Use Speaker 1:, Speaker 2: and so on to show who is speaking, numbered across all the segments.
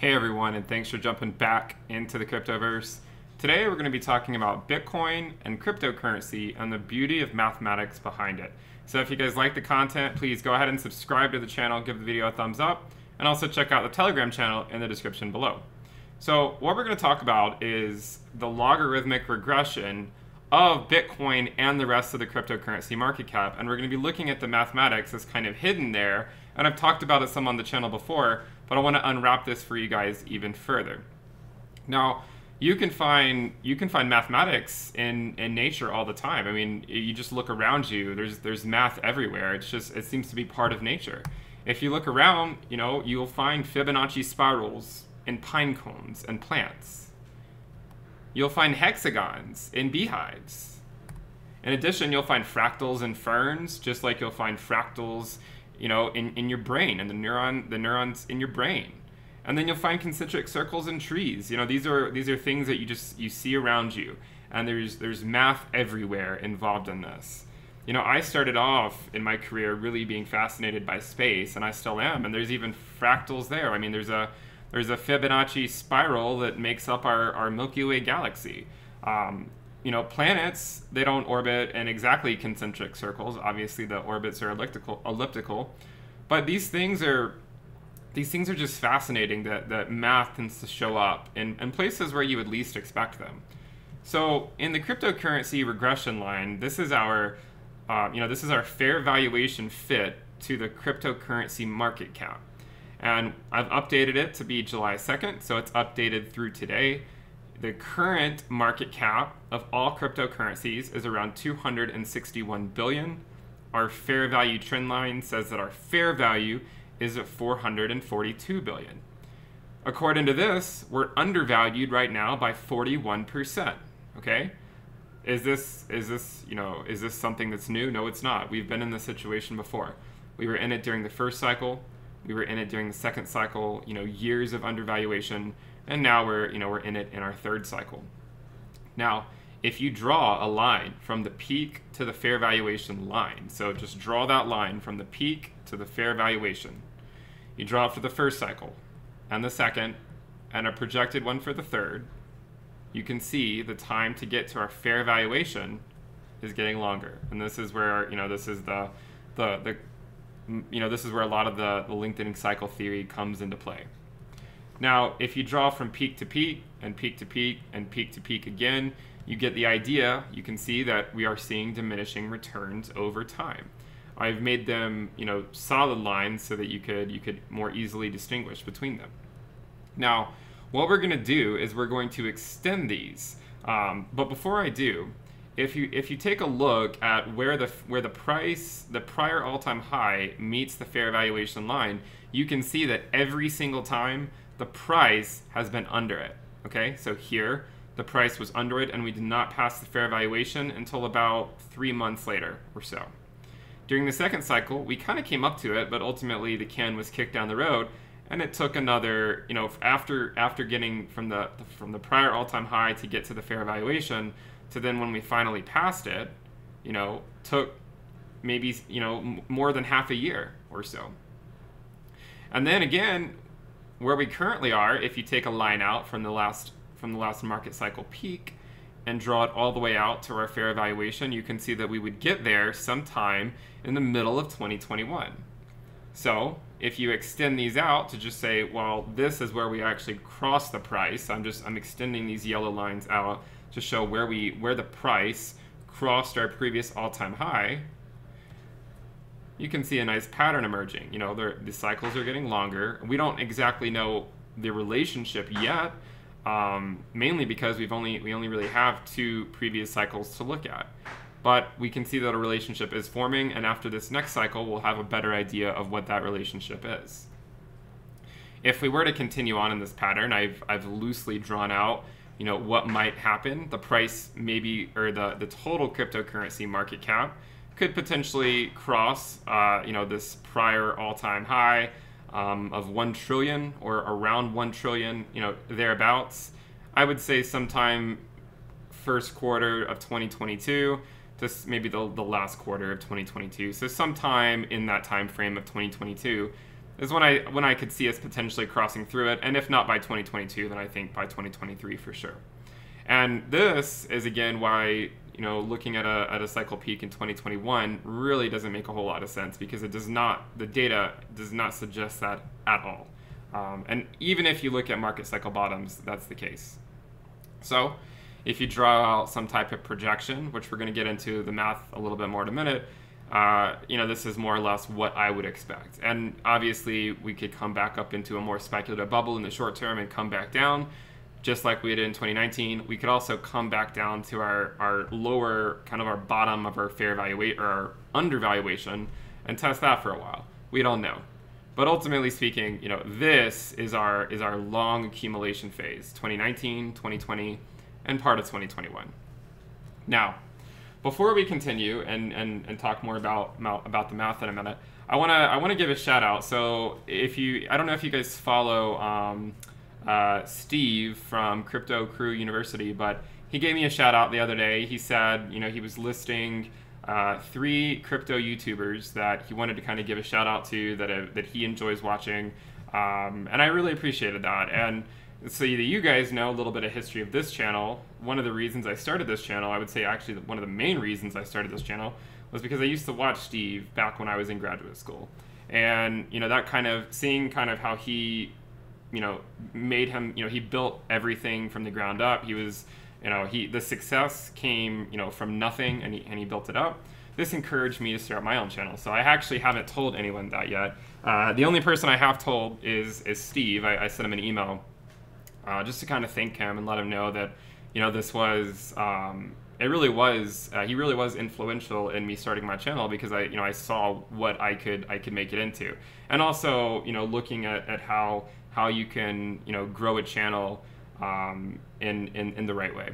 Speaker 1: Hey everyone, and thanks for jumping back into the cryptoverse. Today we're going to be talking about Bitcoin and cryptocurrency and the beauty of mathematics behind it. So if you guys like the content, please go ahead and subscribe to the channel, give the video a thumbs up, and also check out the Telegram channel in the description below. So what we're going to talk about is the logarithmic regression of Bitcoin and the rest of the cryptocurrency market cap, and we're going to be looking at the mathematics that's kind of hidden there, and I've talked about it some on the channel before, but I want to unwrap this for you guys even further. Now, you can find you can find mathematics in in nature all the time. I mean, you just look around you. There's there's math everywhere. It's just it seems to be part of nature. If you look around, you know, you'll find Fibonacci spirals in pine cones and plants. You'll find hexagons in beehives. In addition, you'll find fractals in ferns, just like you'll find fractals you know, in, in your brain and the neuron the neurons in your brain. And then you'll find concentric circles in trees. You know, these are these are things that you just you see around you. And there's there's math everywhere involved in this. You know, I started off in my career really being fascinated by space, and I still am. And there's even fractals there. I mean, there's a there's a Fibonacci spiral that makes up our, our Milky Way galaxy. Um, you know, planets, they don't orbit in exactly concentric circles. Obviously, the orbits are elliptical, elliptical. But these things are these things are just fascinating that, that math tends to show up in, in places where you would least expect them. So in the cryptocurrency regression line, this is our uh, you know, this is our fair valuation fit to the cryptocurrency market cap. And I've updated it to be July 2nd, so it's updated through today the current market cap of all cryptocurrencies is around 261 billion. Our fair value trend line says that our fair value is at 442 billion. According to this, we're undervalued right now by 41%. Okay? Is this is this, you know, is this something that's new? No, it's not. We've been in this situation before. We were in it during the first cycle. We were in it during the second cycle, you know, years of undervaluation and now we're you know we're in it in our third cycle. Now, if you draw a line from the peak to the fair valuation line, so just draw that line from the peak to the fair valuation. You draw it for the first cycle, and the second, and a projected one for the third. You can see the time to get to our fair valuation is getting longer, and this is where you know this is the the the you know this is where a lot of the, the lengthening cycle theory comes into play. Now, if you draw from peak to peak and peak to peak and peak to peak again, you get the idea. You can see that we are seeing diminishing returns over time. I've made them, you know, solid lines so that you could you could more easily distinguish between them. Now, what we're going to do is we're going to extend these. Um, but before I do, if you if you take a look at where the where the price the prior all-time high meets the fair valuation line, you can see that every single time the price has been under it. Okay, so here the price was under it and we did not pass the fair valuation until about three months later or so. During the second cycle, we kind of came up to it, but ultimately the can was kicked down the road and it took another, you know, after after getting from the from the prior all-time high to get to the fair valuation to then when we finally passed it, you know, took maybe, you know, more than half a year or so. And then again, where we currently are, if you take a line out from the last from the last market cycle peak and draw it all the way out to our fair evaluation, you can see that we would get there sometime in the middle of 2021. So if you extend these out to just say, well, this is where we actually cross the price. I'm just I'm extending these yellow lines out to show where we where the price crossed our previous all-time high you can see a nice pattern emerging. You know, the cycles are getting longer. We don't exactly know the relationship yet, um, mainly because we've only we only really have two previous cycles to look at. But we can see that a relationship is forming, and after this next cycle, we'll have a better idea of what that relationship is. If we were to continue on in this pattern, I've, I've loosely drawn out you know what might happen the price maybe or the, the total cryptocurrency market cap could potentially cross, uh, you know, this prior all-time high um, of one trillion or around one trillion, you know, thereabouts. I would say sometime first quarter of 2022 to maybe the, the last quarter of 2022. So sometime in that time frame of 2022 is when I when I could see us potentially crossing through it, and if not by 2022, then I think by 2023 for sure. And this is again why you know looking at a at a cycle peak in 2021 really doesn't make a whole lot of sense because it does not the data does not suggest that at all. Um, and even if you look at market cycle bottoms, that's the case. So if you draw out some type of projection, which we're going to get into the math a little bit more in a minute, uh, you know, this is more or less what I would expect. And obviously, we could come back up into a more speculative bubble in the short term and come back down, just like we did in 2019. We could also come back down to our, our lower, kind of our bottom of our fair value or our undervaluation and test that for a while. We don't know. But ultimately speaking, you know, this is our is our long accumulation phase, 2019, 2020, and part of 2021. Now, before we continue and, and, and talk more about about the math in a minute, I wanna I wanna give a shout out. So if you I don't know if you guys follow um, uh, Steve from Crypto Crew University, but he gave me a shout out the other day. He said you know he was listing uh, three crypto YouTubers that he wanted to kind of give a shout out to that uh, that he enjoys watching, um, and I really appreciated that and so that you guys know a little bit of history of this channel, one of the reasons I started this channel, I would say actually one of the main reasons I started this channel was because I used to watch Steve back when I was in graduate school. And, you know, that kind of seeing kind of how he, you know, made him, you know, he built everything from the ground up. He was, you know, he, the success came, you know, from nothing and he, and he built it up. This encouraged me to start my own channel. So I actually haven't told anyone that yet. Uh, the only person I have told is, is Steve. I, I sent him an email uh, just to kind of thank him and let him know that, you know, this was, um, it really was, uh, he really was influential in me starting my channel because I, you know, I saw what I could, I could make it into. And also, you know, looking at, at how, how you can, you know, grow a channel um, in, in, in the right way.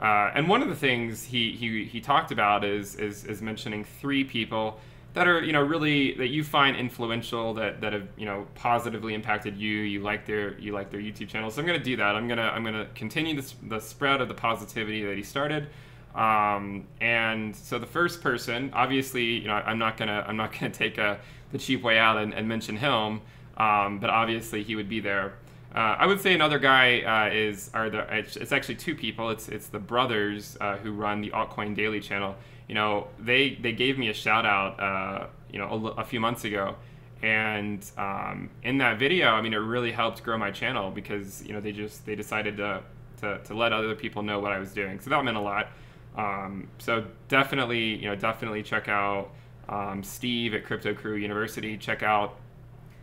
Speaker 1: Uh, and one of the things he, he, he talked about is, is, is mentioning three people that are you know really that you find influential that that have you know positively impacted you. You like their you like their youtube channel. So i'm going to do that. I'm going to i'm going to continue this, the spread of the positivity that he started. Um, and so the first person obviously you know i'm not going to i'm not going to take a the cheap way out and, and mention him um, but obviously he would be there uh, I would say another guy uh, is are the it's, actually two people. It's it's the brothers uh, who run the Altcoin Daily channel you know, they they gave me a shout out, uh, you know, a, a, few months ago, and um, in that video, I mean, it really helped grow my channel because you know they just they decided to to, to let other people know what I was doing, so that meant a lot. Um, so definitely, you know, definitely check out um, Steve at Crypto Crew University. Check out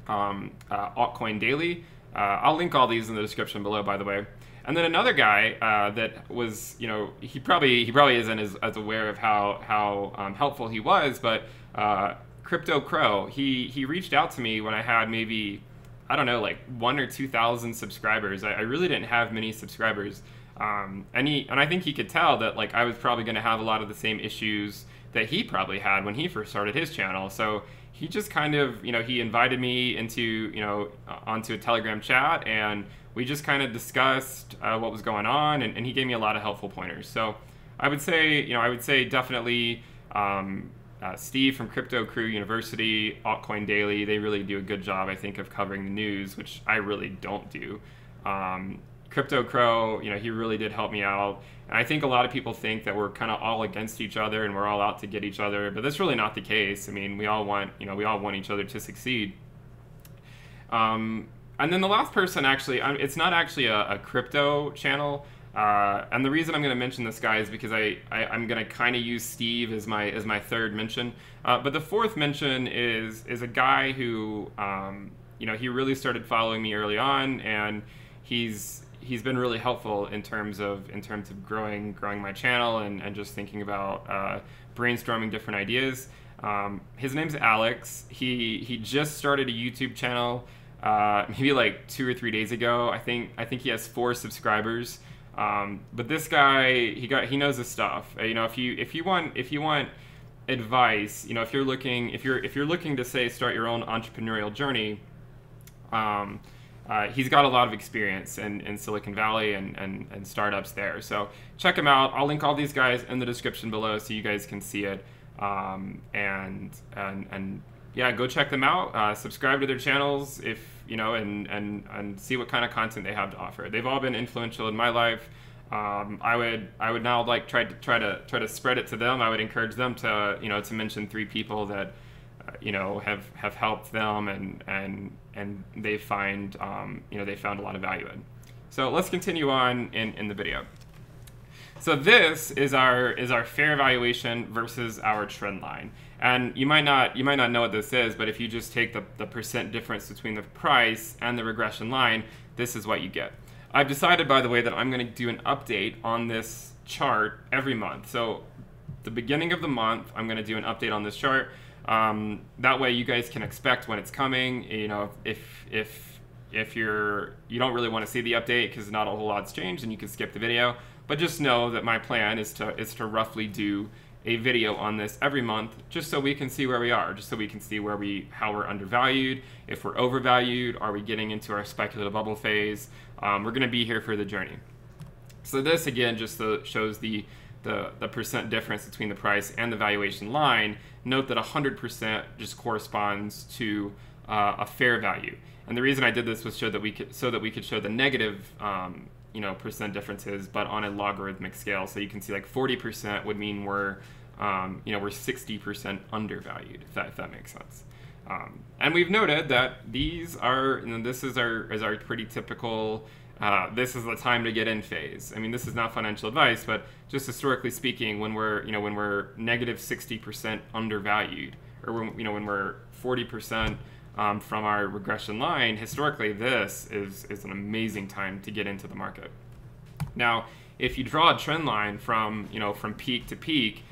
Speaker 1: um, uh, Altcoin Daily. Uh, I'll link all these in the description below, by the way. And then another guy uh, that was, you know, he probably he probably isn't as, as aware of how how um, helpful he was, but uh, Crypto Crow, he he reached out to me when I had maybe I don't know like one or two thousand subscribers. I, I, really didn't have many subscribers, um, and he and I think he could tell that like I was probably going to have a lot of the same issues that he probably had when he first started his channel. So he just kind of you know he invited me into you know onto a Telegram chat and we just kind of discussed uh, what was going on, and, and, he gave me a lot of helpful pointers. So I would say, you know, I would say definitely um, uh, Steve from Crypto Crew University, Altcoin Daily, they really do a good job, I think, of covering the news, which I really don't do. Um, Crypto Crow, you know, he really did help me out. And I think a lot of people think that we're kind of all against each other and we're all out to get each other, but that's really not the case. I mean, we all want, you know, we all want each other to succeed. Um, and then the last person, actually, it's not actually a, a crypto channel. Uh, and the reason I'm going to mention this guy is because I, I am going to kind of use Steve as my as my third mention. Uh, but the fourth mention is is a guy who um, you know he really started following me early on, and he's he's been really helpful in terms of in terms of growing growing my channel and, and just thinking about uh, brainstorming different ideas. Um, his name's Alex. He he just started a YouTube channel uh, maybe like two or three days ago. I think I think he has four subscribers. Um, but this guy, he got he knows his stuff. Uh, you know, if you if you want if you want advice, you know, if you're looking if you're if you're looking to say start your own entrepreneurial journey, um, uh, he's got a lot of experience in, in Silicon Valley and, and, and startups there. So check him out. I'll link all these guys in the description below so you guys can see it. Um, and and and yeah, go check them out. Uh, subscribe to their channels if you know, and and and see what kind of content they have to offer. They've all been influential in my life. Um, I would I would now like try to try to try to spread it to them. I would encourage them to you know to mention three people that you know have have helped them and and and they find um, you know they found a lot of value in. So let's continue on in, in the video. So this is our is our fair valuation versus our trend line. And you might not you might not know what this is, but if you just take the, the percent difference between the price and the regression line, this is what you get. I've decided, by the way, that I'm going to do an update on this chart every month. So the beginning of the month, I'm going to do an update on this chart. Um, that way, you guys can expect when it's coming. You know, if if if you're you don't really want to see the update because not a whole lot's changed, and you can skip the video. But just know that my plan is to is to roughly do a video on this every month just so we can see where we are, just so we can see where we how we're undervalued, if we're overvalued, are we getting into our speculative bubble phase? Um, we're going to be here for the journey. So this again just shows the, the the percent difference between the price and the valuation line. Note that 100% just corresponds to uh, a fair value. And the reason I did this was so that we could so that we could show the negative um, you know percent differences, but on a logarithmic scale. So you can see like 40% would mean we're um, you know we're 60% undervalued, if that if that makes sense. Um, and we've noted that these are, know, this is our is our pretty typical. Uh, this is the time to get in phase. I mean, this is not financial advice, but just historically speaking, when we're you know when we're negative 60% undervalued, or when you know when we're 40% um, from our regression line, historically, this is, is an amazing time to get into the market. Now, if you draw a trend line from, you know, from peak to peak,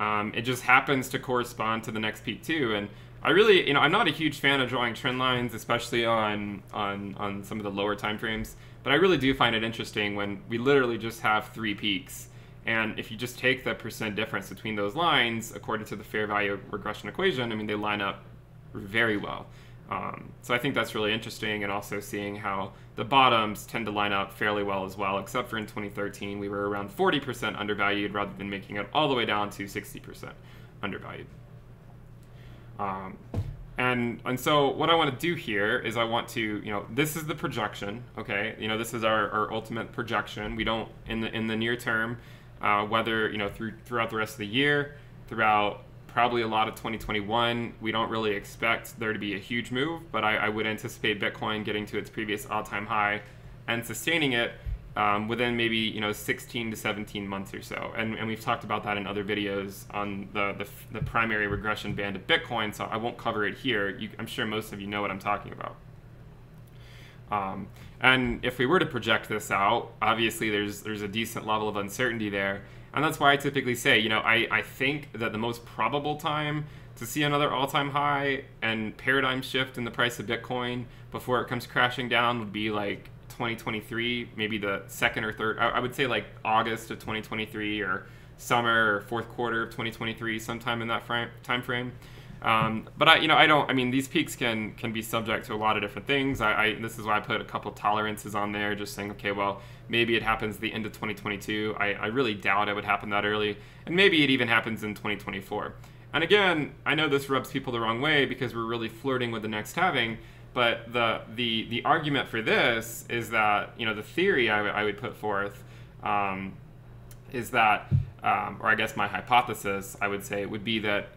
Speaker 1: um, it just happens to correspond to the next peak too. And I really, you know, I'm not a huge fan of drawing trend lines, especially on, on, on some of the lower time frames, but I really do find it interesting when we literally just have three peaks. And if you just take the percent difference between those lines, according to the fair value regression equation, I mean, they line up very well. Um, so I think that's really interesting, and also seeing how the bottoms tend to line up fairly well as well, except for in 2013, we were around 40% undervalued rather than making it all the way down to 60% undervalued. Um, and, and so what I want to do here is I want to, you know, this is the projection, okay? You know, this is our, our ultimate projection. We don't, in the, in the near term, uh, whether, you know, through, throughout the rest of the year, throughout probably a lot of 2021. We don't really expect there to be a huge move, but I, I would anticipate Bitcoin getting to its previous all-time high and sustaining it um, within maybe you know 16 to 17 months or so. And, and we've talked about that in other videos on the, the, the primary regression band of Bitcoin, so I won't cover it here. You, I'm sure most of you know what I'm talking about. Um, and if we were to project this out, obviously there's there's a decent level of uncertainty there. And that's why I typically say, you know, I, I think that the most probable time to see another all time high and paradigm shift in the price of Bitcoin before it comes crashing down would be like 2023, maybe the second or third, I, I would say like August of 2023 or summer or fourth quarter of 2023, sometime in that frame, time frame. Um, but I, you know, I don't. I mean, these peaks can can be subject to a lot of different things. I, I this is why I put a couple tolerances on there, just saying, okay, well, maybe it happens the end of 2022. I, I really doubt it would happen that early, and maybe it even happens in 2024. And again, I know this rubs people the wrong way because we're really flirting with the next halving. But the the the argument for this is that you know the theory I, would put forth um, is that, um, or I guess my hypothesis I would say would be that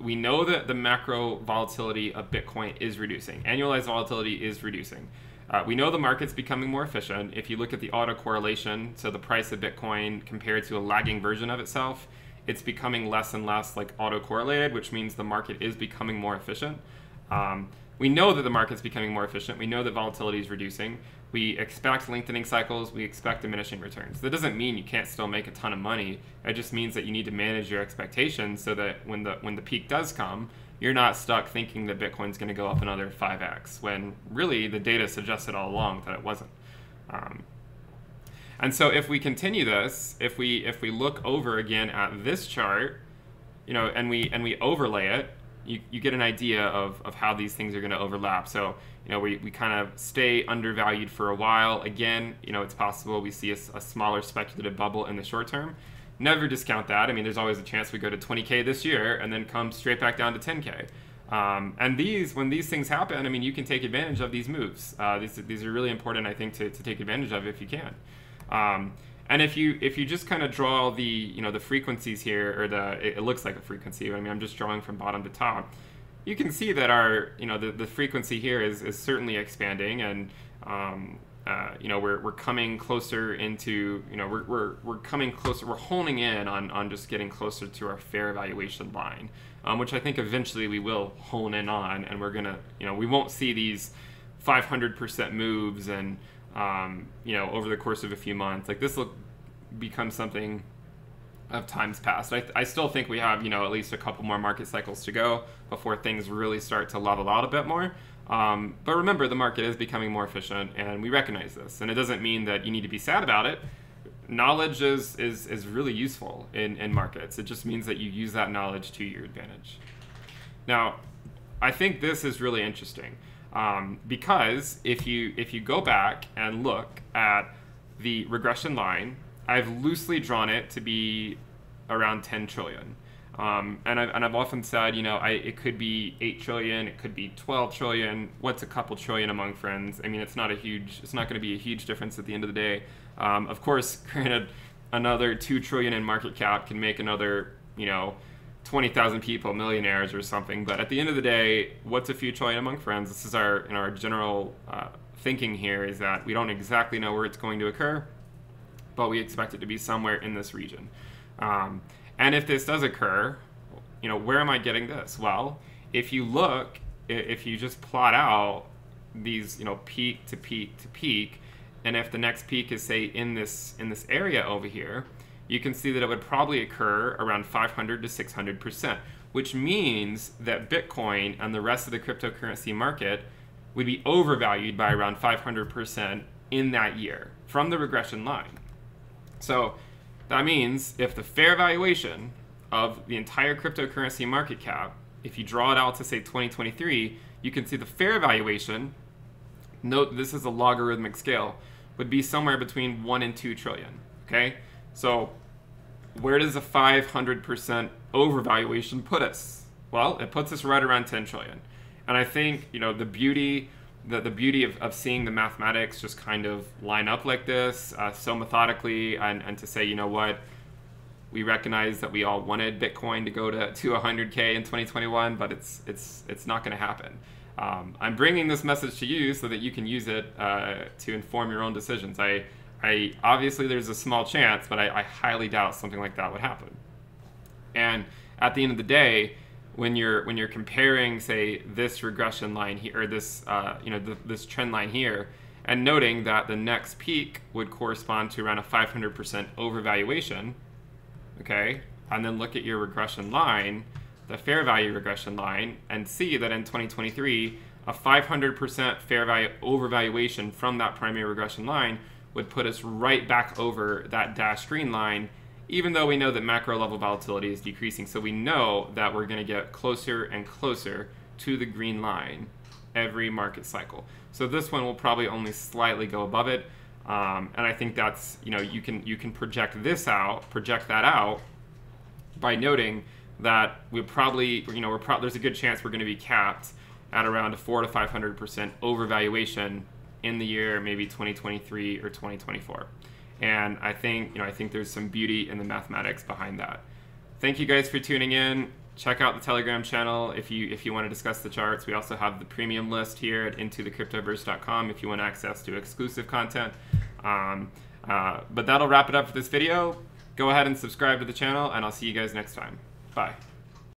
Speaker 1: we know that the macro volatility of Bitcoin is reducing. Annualized volatility is reducing. Uh, we know the market's becoming more efficient. If you look at the autocorrelation, so the price of Bitcoin compared to a lagging version of itself, it's becoming less and less like autocorrelated, which means the market is becoming more efficient. Um, we know that the market's becoming more efficient. We know that volatility is reducing. We expect lengthening cycles. We expect diminishing returns. That doesn't mean you can't still make a ton of money. It just means that you need to manage your expectations so that when the when the peak does come, you're not stuck thinking that Bitcoin's going to go up another 5x when really the data suggested all along that it wasn't. Um, and so if we continue this, if we if we look over again at this chart, you know, and we and we overlay it, you, you get an idea of, of how these things are going to overlap. So, you know, we, we kind of stay undervalued for a while. Again, you know, it's possible we see a, a, smaller speculative bubble in the short term. Never discount that. I mean, there's always a chance we go to 20K this year and then come straight back down to 10K. Um, and these, when these things happen, I mean, you can take advantage of these moves. Uh, these, these are really important, I think, to, to take advantage of if you can. Um, and if you if you just kind of draw the you know the frequencies here, or the it, it, looks like a frequency. I mean, I'm just drawing from bottom to top. You can see that our you know the, the frequency here is, is certainly expanding, and um, uh, you know we're, we're coming closer into you know we're, we're, we're coming closer we're honing in on, on just getting closer to our fair evaluation line um, which i think eventually we will hone in on and we're gonna you know we won't see these 500% moves and um, you know over the course of a few months like this will become something of times past I, I still think we have you know at least a couple more market cycles to go before things really start to level out a bit more um, but remember, the market is becoming more efficient, and we recognize this. And it doesn't mean that you need to be sad about it. Knowledge is, is, is really useful in, in markets. It just means that you use that knowledge to your advantage. Now, I think this is really interesting um, because if you, if you go back and look at the regression line, I've loosely drawn it to be around 10 trillion. Um, and, I've, and I've often said, you know, I, it could be 8 trillion, it could be 12 trillion. What's a couple trillion among friends? I mean, it's not a huge, it's not going to be a huge difference at the end of the day. Um, of course, granted, another 2 trillion in market cap can make another, you know, 20,000 people millionaires or something. But at the end of the day, what's a few trillion among friends? This is our, in our general uh, thinking here is that we don't exactly know where it's going to occur, but we expect it to be somewhere in this region. Um, and if this does occur, you know, where am I getting this? Well, if you look, if you just plot out these, you know, peak to peak to peak, and if the next peak is say in this in this area over here, you can see that it would probably occur around 500 to 600 percent, which means that Bitcoin and the rest of the cryptocurrency market would be overvalued by around 500 percent in that year from the regression line. So that means if the fair valuation of the entire cryptocurrency market cap, if you draw it out to say 2023, you can see the fair valuation, note this is a logarithmic scale, would be somewhere between 1 and 2 trillion. Okay? So where does a 500% overvaluation put us? Well, it puts us right around 10 trillion. And I think, you know, the beauty the, the beauty of, of seeing the mathematics just kind of line up like this uh, so methodically and, and to say, you know what, we recognize that we all wanted Bitcoin to go to, to 100K in 2021, but it's, it's, it's not going to happen. Um, I'm bringing this message to you so that you can use it uh, to inform your own decisions. I, I obviously there's a small chance, but I, I highly doubt something like that would happen. And at the end of the day, when you're when you're comparing say this regression line here or this uh, you know the, this trend line here and noting that the next peak would correspond to around a 500% overvaluation okay and then look at your regression line the fair value regression line and see that in 2023 a 500% fair value overvaluation from that primary regression line would put us right back over that dashed green line even though we know that macro level volatility is decreasing. So we know that we're going to get closer and closer to the green line every market cycle. So this one will probably only slightly go above it. Um, and I think that's, you know, you can, you can project this out, project that out by noting that we'll probably, you know, we're pro there's a good chance we're going to be capped at around a four to 500% overvaluation in the year, maybe 2023 or 2024. And I think, you know, I think there's some beauty in the mathematics behind that. Thank you guys for tuning in. Check out the Telegram channel if you if you want to discuss the charts. We also have the premium list here at intothecryptoverse.com if you want access to exclusive content. Um, uh, but that'll wrap it up for this video. Go ahead and subscribe to the channel, and I'll see you guys next time. Bye.